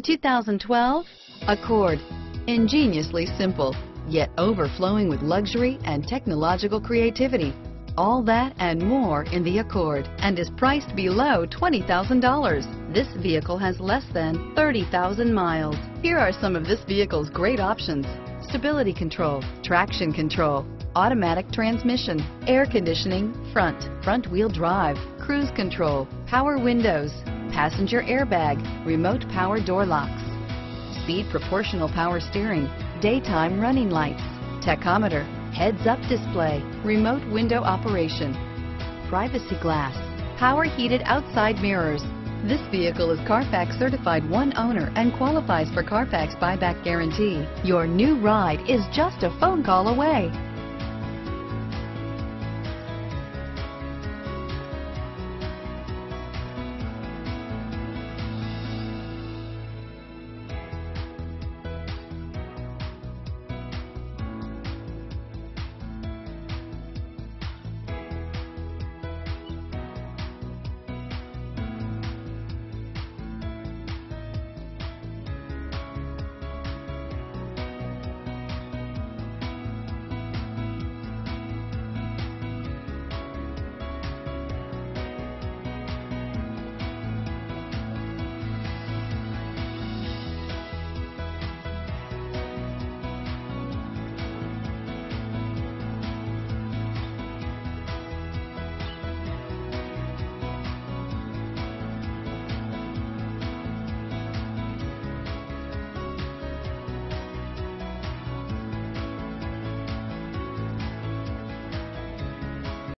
2012 Accord. Ingeniously simple, yet overflowing with luxury and technological creativity. All that and more in the Accord and is priced below $20,000. This vehicle has less than 30,000 miles. Here are some of this vehicle's great options. Stability control, traction control, automatic transmission, air conditioning, front, front wheel drive, cruise control, power windows, passenger airbag, remote power door locks, speed proportional power steering, daytime running lights, tachometer, heads-up display, remote window operation, privacy glass, power heated outside mirrors. This vehicle is Carfax certified one owner and qualifies for Carfax buyback guarantee. Your new ride is just a phone call away.